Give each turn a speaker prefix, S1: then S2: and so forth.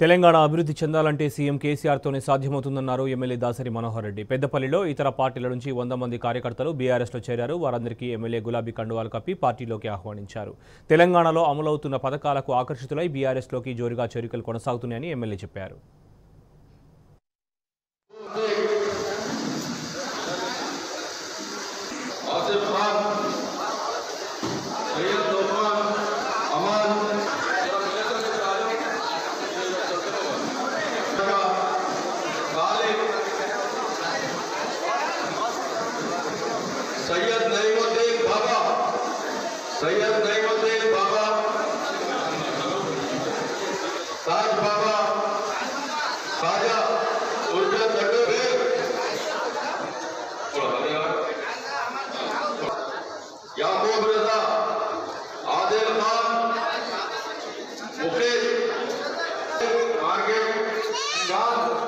S1: తెలంగాణ అభివృద్ధి చెందాలంటే సీఎం కేసీఆర్తోనే సాధ్యమవుతుందన్నారు ఎమ్మెల్యే దాసరి మనోహర్ రెడ్డి. పెద్దపల్లిలో ఇతర పార్టీల నుంచి వంద మంది కార్యకర్తలు బీఆర్ఎస్లో చేరారు. వారందరికీ ఎమ్మెల్యే గులాబీ కండువాలు కప్పి పార్టీలోకి ఆహ్వానించారు. తెలంగాణలో అమలవుతున్న పథకాలకు ఆకర్షితులై బీఆర్ఎస్లోకి జోరుగా చేరికలు కొనసాగుతున్నాయని ఎమ్మెల్యే చెప్పారు.
S2: सैयद नईमुद्दीन बाबा। ताज बाबा। खाजा उर्जा तकबीर याकूब रजा, आदिल खान, मुकेश मार्केट शांत